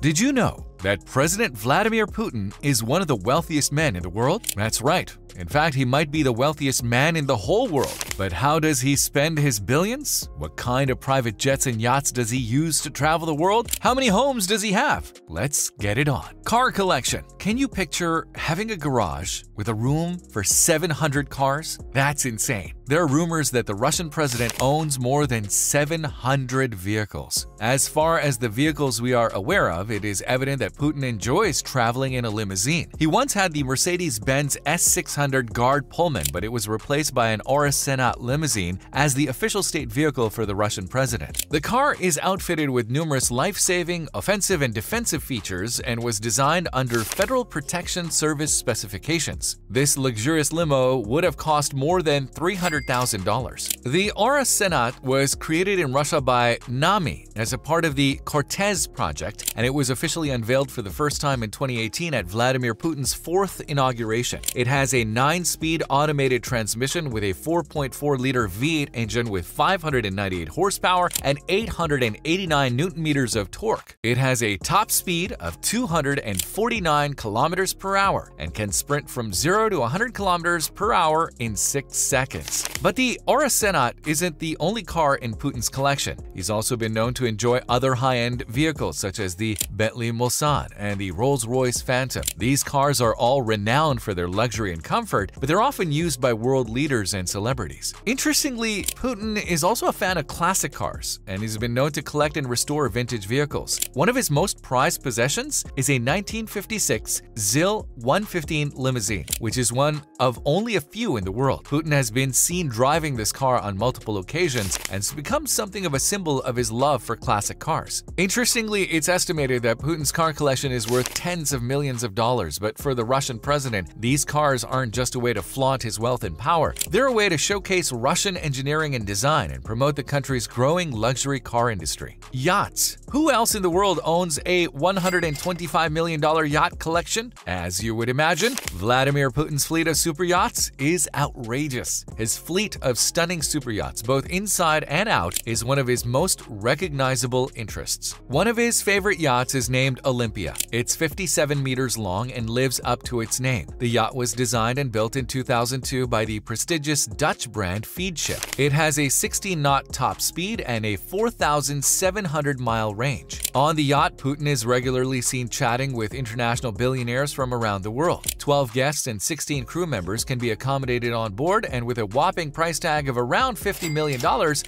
Did you know that President Vladimir Putin is one of the wealthiest men in the world? That's right. In fact, he might be the wealthiest man in the whole world. But how does he spend his billions? What kind of private jets and yachts does he use to travel the world? How many homes does he have? Let's get it on. Car collection. Can you picture having a garage with a room for 700 cars? That's insane. There are rumors that the Russian president owns more than 700 vehicles. As far as the vehicles we are aware of, it is evident that Putin enjoys traveling in a limousine. He once had the Mercedes-Benz S600 Guard Pullman, but it was replaced by an Aura Senat limousine as the official state vehicle for the Russian president. The car is outfitted with numerous life-saving, offensive, and defensive features and was designed under Federal Protection Service specifications. This luxurious limo would have cost more than 300 $100,000. The Aura Senat was created in Russia by NAMI as a part of the Kortezh project, and it was officially unveiled for the first time in 2018 at Vladimir Putin's fourth inauguration. It has a 9-speed automated transmission with a 4.4-liter V8 engine with 598 horsepower and 889 newton meters of torque. It has a top speed of 249 kilometers per hour and can sprint from 0 to 100 kilometers per hour in 6 seconds. But the Aura Senat isn't the only car in Putin's collection. He's also been known to enjoy other high-end vehicles such as the Bentley Mulsanne and the Rolls-Royce Phantom. These cars are all renowned for their luxury and comfort, but they're often used by world leaders and celebrities. Interestingly, Putin is also a fan of classic cars, and he's been known to collect and restore vintage vehicles. One of his most prized possessions is a 1956 ZIL 115 limousine, which is one of only a few in the world. Putin has been seen driving this car on multiple occasions and has become something of a symbol of his love for classic cars. Interestingly, it's estimated that Putin's car collection is worth tens of millions of dollars, but for the Russian president, these cars aren't just a way to flaunt his wealth and power, they're a way to showcase Russian engineering and design and promote the country's growing luxury car industry. Yachts. Who else in the world owns a $125 million yacht collection? As you would imagine, Vladimir Putin's fleet of super yachts is outrageous. His fleet of stunning super yachts, both inside and out, is one of his most recognizable interests. One of his favorite yachts is named Olympia. It's 57 meters long and lives up to its name. The yacht was designed and built in 2002 by the prestigious Dutch brand Feadship. It has a 60-knot top speed and a 4,700 mile range. On the yacht, Putin is regularly seen chatting with international billionaires from around the world. 12 guests and 16 crew members can be accommodated on board, and with a whopping price tag of around $50 million,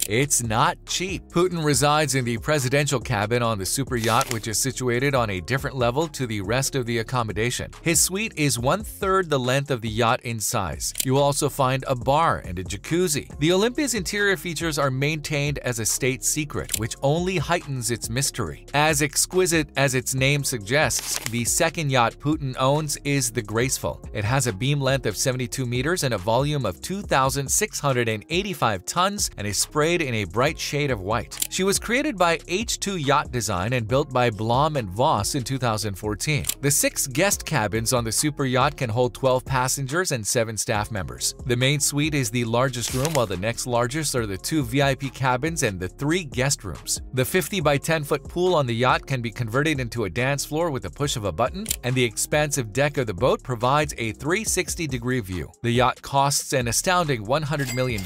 it's not cheap. Putin resides in the presidential cabin on the super yacht, which is situated on a different level to the rest of the accommodation. His suite is one third the length of the yacht in size. You will also find a bar and a jacuzzi. The Olympia's interior features are maintained as a state secret, which only heightens its mystery. As exquisite as its name suggests, the second yacht Putin owns is the Graceful. It has a beam length of 72 meters and a volume of 2,685 tons and is sprayed in a bright shade of white. She was created by H2 Yacht Design and built by Blohm and Voss in 2014. The six guest cabins on the super yacht can hold 12 passengers and 7 staff members. The main suite is the largest room while the next largest are the two VIP cabins and the three guest rooms. The 50 by 10 foot pool on the yacht can be converted into a dance floor with a push of a button, and the expansive deck of the boat provides a 360 degree view. The yacht costs an astounding $100 million,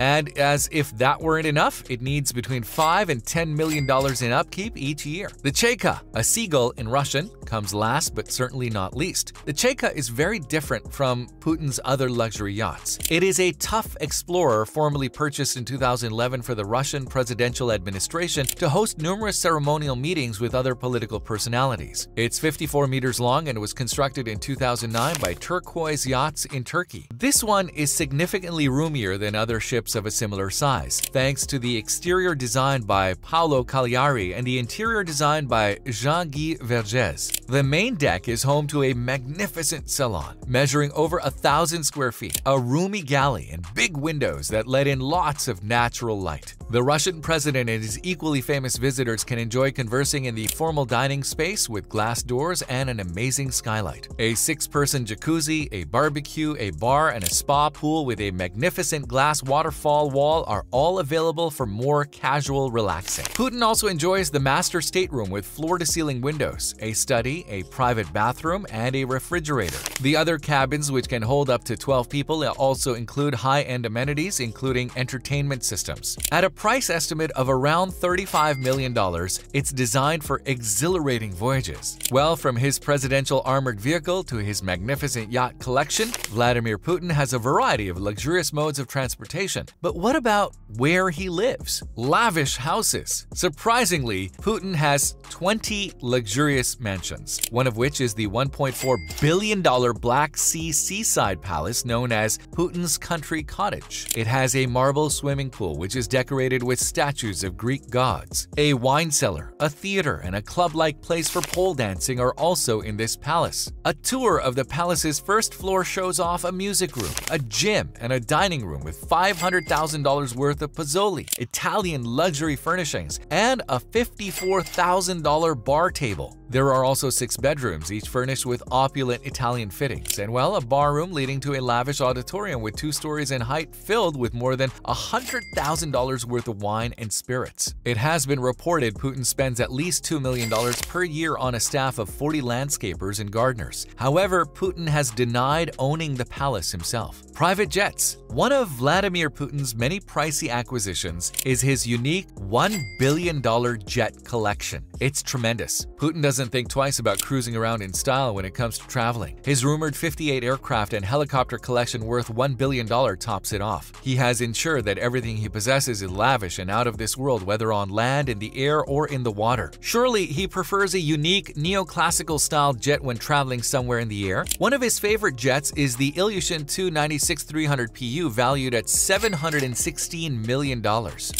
and as if that weren't enough, it needs between 5 and $10 million in upkeep each year. The Chaika, a seagull in Russian, comes last but certainly not least. The Chaika is very different from Putin's other luxury yachts. It is a tough explorer formerly purchased in 2011 for the Russian presidential administration to host numerous ceremonial meetings with other political personalities. It's 54 meters long and was constructed in 2009 by Turquoise Yachts in Turkey. This one is significantly roomier than other ships of a similar size, thanks to the exterior design by Paolo Cagliari and the interior design by Jean-Guy Vergès. The main deck is home to a magnificent salon, measuring over over a thousand square feet, a roomy galley, and big windows that let in lots of natural light. The Russian president and his equally famous visitors can enjoy conversing in the formal dining space with glass doors and an amazing skylight. A six-person jacuzzi, a barbecue, a bar, and a spa pool with a magnificent glass waterfall wall are all available for more casual relaxing. Putin also enjoys the master stateroom with floor-to-ceiling windows, a study, a private bathroom, and a refrigerator. The other cabins, which can hold up to 12 people, also include high-end amenities, including entertainment systems. At a price estimate of around $35 million, it's designed for exhilarating voyages. Well, from his presidential armored vehicle to his magnificent yacht collection, Vladimir Putin has a variety of luxurious modes of transportation. But what about where he lives? Lavish houses. Surprisingly, Putin has 20 luxurious mansions, one of which is the $1.4 billion Black Sea seaside palace known as Putin's Country Cottage. It has a marble swimming pool which is decorated with statues of Greek gods. A wine cellar, a theater, and a club-like place for pole dancing are also in this palace. A tour of the palace's first floor shows off a music room, a gym, and a dining room with $500,000 worth of pozzoli, Italian luxury furnishings, and a $54,000 bar table. There are also six bedrooms, each furnished with opulent Italian fittings, and well, a bar room leading to a lavish auditorium with two stories in height filled with more than $100,000 worth of wine and spirits. It has been reported Putin spends at least $2 million per year on a staff of 40 landscapers and gardeners. However, Putin has denied owning the palace himself. Private jets. One of Vladimir Putin's many pricey acquisitions is his unique $1 billion jet collection. It's tremendous. Putin doesn't think twice about cruising around in style when it comes to traveling. His rumored 58 aircraft and helicopter collection worth $1 billion tops it off. He has ensured that everything he possesses is lavish and out of this world, whether on land, in the air, or in the water. Surely he prefers a unique neoclassical style jet when traveling somewhere in the air. One of his favorite jets is the Ilyushin Tu-96-300PU valued at $716 million.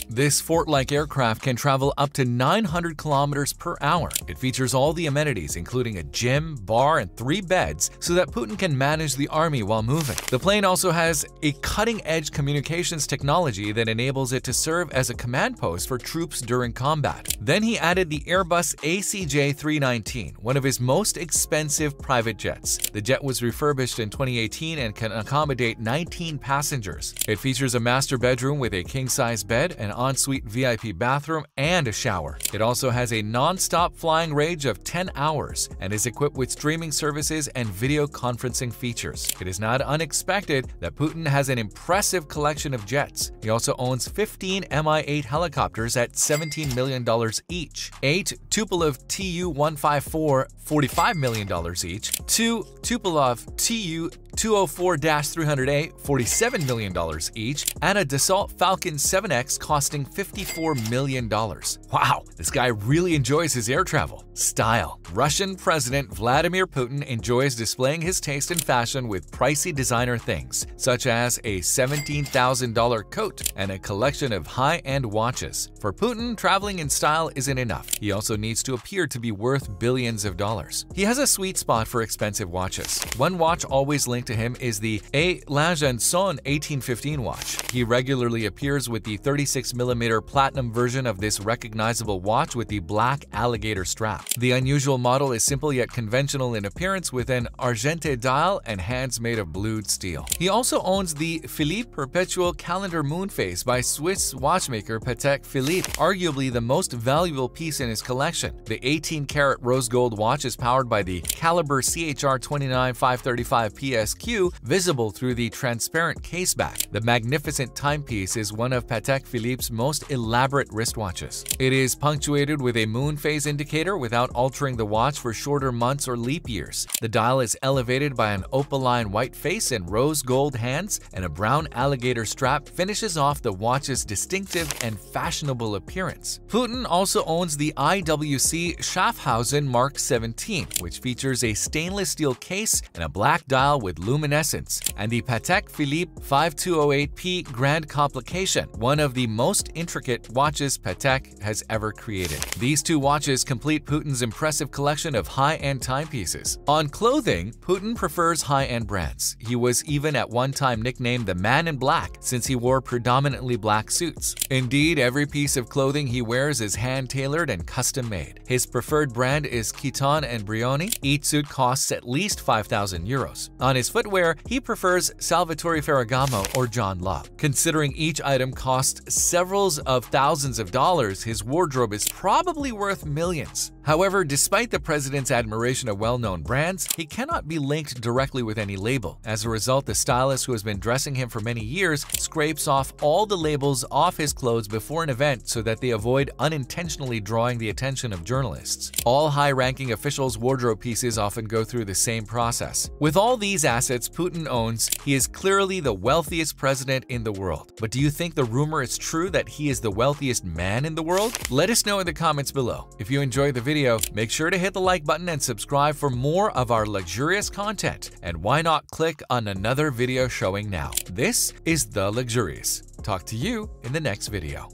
This fort-like aircraft can travel up to 900 kilometers per hour. It features all the amenities including a gym, bar, and three beds so that Putin can manage the army while moving. The plane also has a cutting-edge communications technology that enables it to serve as a command post for troops during combat. Then he added the Airbus ACJ319, one of his most expensive private jets. The jet was refurbished in 2018 and can accommodate 19 passengers. It features a master bedroom with a king-size bed, an ensuite VIP bathroom, and a shower. It also has a non-stop flying range of 10 hours and is equipped with streaming services and video conferencing features. It is not unexpected that Putin has an impressive collection of jets. He also owns 15 Mi-8 helicopters at $17 million each, 8 Tupolev Tu-154 $45 million each, 2 Tupolev Tu 204-300A $47 million each, and a Dassault Falcon 7X costing $54 million. Wow, this guy really enjoys his air travel. Style. Russian President Vladimir Putin enjoys displaying his taste in fashion with pricey designer things, such as a $17,000 coat and a collection of high-end watches. For Putin, traveling in style isn't enough. He also needs to appear to be worth billions of dollars. He has a sweet spot for expensive watches. One watch always linked to him is the A. Lange & Söhne 1815 watch. He regularly appears with the 36mm platinum version of this recognizable watch with the black alligator strap. The unusual model is simple yet conventional in appearance with an argente dial and hands made of blued steel. He also owns the Philippe Perpetual Calendar Moon Phase by Swiss watchmaker Patek Philippe, arguably the most valuable piece in his collection. The 18-karat rose gold watch is powered by the Caliber CHR 29535 PSQ, visible through the transparent caseback. The magnificent timepiece is one of Patek Philippe's most elaborate wristwatches. It is punctuated with a moon phase indicator without altering the watch for shorter months or leap years. The dial is elevated by an opaline white face and rose gold hands, and a brown alligator strap finishes off the watch's distinctive and fashionable appearance. Putin also owns the IWC Schaffhausen Mark 17 which features a stainless steel case and a black dial with luminescence, and the Patek Philippe 5208P Grand Complication, one of the most intricate watches Patek has ever created. These two watches complete Putin's impressive collection of high-end timepieces. On clothing, Putin prefers high-end brands. He was even at one time nicknamed the Man in Black since he wore predominantly black suits. Indeed, every piece of clothing he wears is hand-tailored and custom-made. His preferred brand is Kiton and Brioni. Each suit costs at least 5,000 euros. On his footwear, he prefers Salvatore Ferragamo or John Lobb. Considering each item costs several of thousands of dollars, his wardrobe is probably worth millions. However, despite the president's admiration of well-known brands, he cannot be linked directly with any label. As a result, the stylist who has been dressing him for many years scrapes off all the labels off his clothes before an event so that they avoid unintentionally drawing the attention of journalists. All high-ranking officials' wardrobe pieces often go through the same process. With all these assets Putin owns, he is clearly the wealthiest president in the world. But do you think the rumor is true that he is the wealthiest man in the world? Let us know in the comments below. If you enjoyed the video, make sure to hit the like button and subscribe for more of our luxurious content. And why not click on another video showing now? This is The Luxurious. Talk to you in the next video.